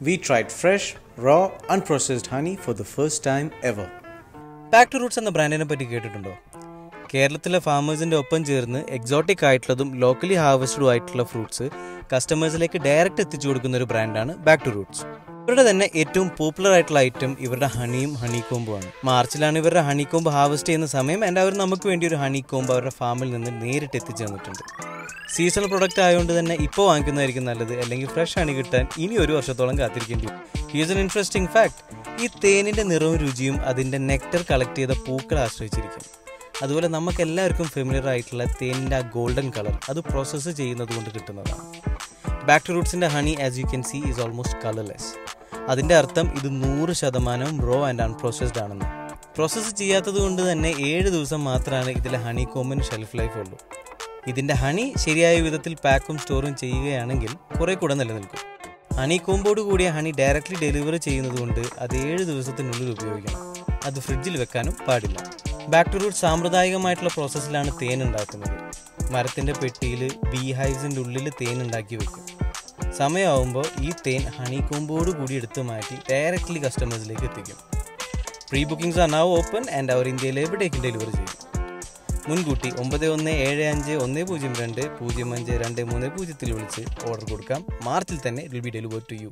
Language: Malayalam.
We tried fresh, raw, unprocessed honey for the first time ever. Back to roots എന്ന ബ്രാൻഡിനെ പറ്റി കേട്ടിട്ടുണ്ടോ? കേരളത്തിലെ ഫാമേഴ്സിന്റെ ഒപ്പം ചേർന്ന് എക്സോട്ടിക് ആയിട്ടുള്ളതും ലോക്കലി ഹാർവസ്റ്റഡും ആയിട്ടുള്ള ഫ്രൂട്ട്സ് കസ്റ്റമേഴ്സിലേക്ക് ഡയറക്റ്റ് എത്തിച്ചു കൊടുക്കുന്ന ഒരു ബ്രാൻഡാണ് ബാക്ക് ടു റൂട്ട്സ് ഇവരുടെ തന്നെ ഏറ്റവും പോപ്പുലർ ആയിട്ടുള്ള ഐറ്റം ഇവരുടെ ഹണിയും ഹണി കോമ്പുമാണ് മാർച്ചിലാണ് ഇവരുടെ ഹണി ഹാർവസ്റ്റ് ചെയ്യുന്ന സമയം ആൻഡ് അവർ നമുക്ക് വേണ്ടി ഒരു ഹണി അവരുടെ ഫാമിൽ നിന്ന് നേരിട്ട് എത്തിച്ചു തന്നിട്ടുണ്ട് സീസണൽ പ്രൊഡക്റ്റ് ആയതുകൊണ്ട് തന്നെ ഇപ്പോൾ വാങ്ങിക്കുന്നതായിരിക്കും നല്ലത്. അല്ലെങ്കിൽ ഫ്രഷ് ആണ് കിട്ടാൻ ഇനി ഒരു വർഷത്തോളം കാത്തിരിക്കേണ്ടി വരും. എൻ ഇൻട്രസ്റ്റിംഗ് ഫാക്ട് ഈ തേനിന്റെ നിറവും രുചിയും അതിന്റെ നെക്ടർ കളക്ട് ചെയ്ത പൂക്കളെ ആശ്രയിച്ചിരിക്കും. അതുപോലെ നമുക്ക് എല്ലാവർക്കും ഫെമിലിയർ ആയിട്ടുള്ള തേനിന്റെ ആ ഗോൾഡൻ കളർ അത് പ്രോസസ്സ് ചെയ്യുന്നത് കൊണ്ട് കിട്ടുന്നതാണ്. Back to റൂട്ട്സിന്റെ honey as you can see is almost colourless അതിന്റെ അർത്ഥം ഇത് നൂറ് ശതമാനം റോ ആൻഡ് അൺപ്രോസസ്ഡ് ആണെന്ന്. പ്രോസസ്സ് ചെയ്യാത്തത് കൊണ്ട് തന്നെ ഏഴ് ദിവസം മാത്രമാണ് ഇതിലെ ഹണി കോമ്പിന് ഷെൽഫ് ലൈഫ് ഉള്ളൂ. ഇതിന്റെ ഹണി ശരിയായ വിധത്തിൽ പാക്കും സ്റ്റോറും ചെയ്യുകയാണെങ്കിൽ കുറെ കൂടെ നിലനിൽക്കും. ഹണി കോമ്പോട് കൂടിയ ഹണി ഡയറക്റ്റ്ലി ഡെലിവറി ചെയ്യുന്നതുകൊണ്ട് അത് ഏഴ് ദിവസത്തിനുള്ളിൽ ഉപയോഗിക്കണം. അത് ഫ്രിഡ്ജിൽ വെക്കാനും പാടില്ല. ബാക്ക് ടു റൂട്ട് സാമ്പ്രദായികമായിട്ടുള്ള പ്രോസസ്സിലാണ് തേൻ ഉണ്ടാക്കുന്നത്. മരത്തിന്റെ പെട്ടിയിൽ ബീ ഹൈവ്സിന്റെ ഉള്ളിൽ തേൻ ഉണ്ടാക്കി വെക്കും. സമയമാകുമ്പോൾ ഈ തേൻ ഹണി കോമ്പോട് കൂടി എടുത്തു മാറ്റി ഡയറക്റ്റ്ലി കസ്റ്റമേഴ്സിലേക്ക് എത്തിക്കും. Pre bookings are now open and അവർ ഇന്ത്യയിൽ എവിടേക്കും ഡെലിവറി ചെയ്യും. മുൻകൂട്ടി ഒമ്പത് ഒന്ന് ഏഴ് അഞ്ച് ഒന്ന് പൂജ്യം രണ്ട് പൂജ്യം അഞ്ച് രണ്ട് മൂന്ന് പൂജ്യത്തിൽ വിളിച്ച് ഓർഡർ കൊടുക്കാം. മാർച്ചിൽ തന്നെ it will be deliver to you